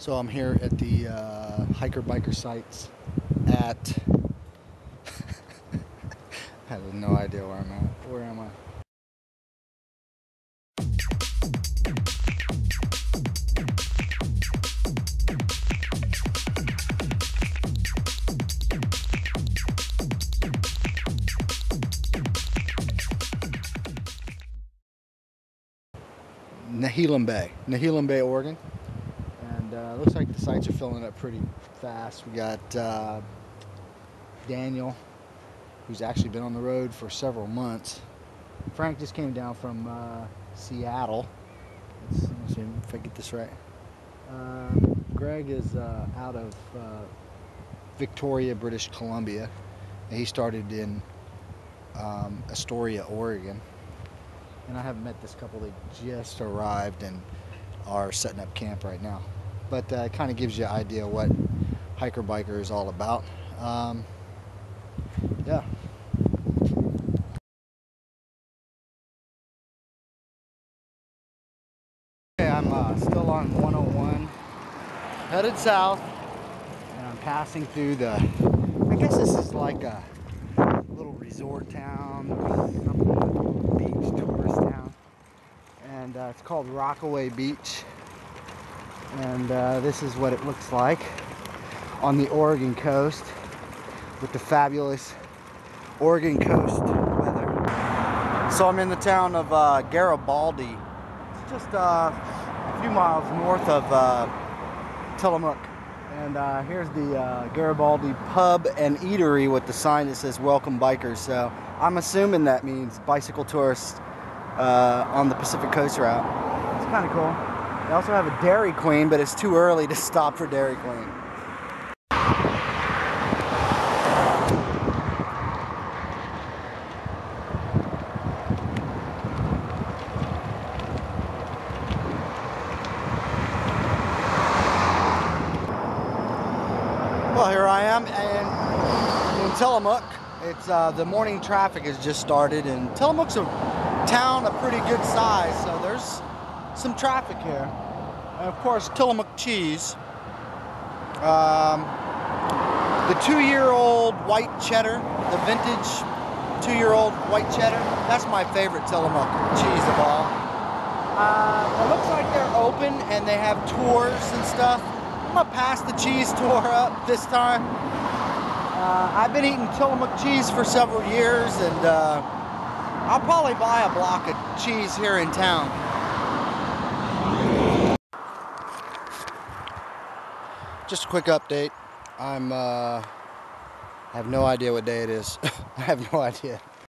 So I'm here at the uh, hiker biker sites at. I have no idea where I'm at. Where am I? Nehalem Bay, Nehalem Bay, Oregon. And uh, looks like the sites are filling up pretty fast. We got uh, Daniel, who's actually been on the road for several months. Frank just came down from uh, Seattle. Let's, see if I get this right. Uh, Greg is uh, out of uh, Victoria, British Columbia. He started in um, Astoria, Oregon and I haven't met this couple. They just arrived and are setting up camp right now. But uh, it kind of gives you an idea what hiker biker is all about. Um, yeah. Okay, I'm uh, still on 101, headed south, and I'm passing through the. I guess this is like a little resort town, beach tourist town, and uh, it's called Rockaway Beach. And uh, this is what it looks like on the Oregon coast with the fabulous Oregon coast weather. So I'm in the town of uh, Garibaldi. It's just uh, a few miles north of uh, Tillamook. And uh, here's the uh, Garibaldi Pub and Eatery with the sign that says Welcome Bikers. So I'm assuming that means bicycle tourists on the Pacific Coast route. It's kind of cool. They also have a Dairy Queen, but it's too early to stop for Dairy Queen. Well, here I am in, in Tillamook. It's uh, the morning traffic has just started, and Tillamook's a town of pretty good size, so there's some traffic here. And of course, Tillamook cheese. Um, the two-year-old white cheddar, the vintage two-year-old white cheddar. That's my favorite Tillamook cheese of all. Uh, it looks like they're open and they have tours and stuff. I'm gonna pass the cheese tour up this time. Uh, I've been eating Tillamook cheese for several years and uh, I'll probably buy a block of cheese here in town. Just a quick update. I'm, uh, I have no idea what day it is. I have no idea.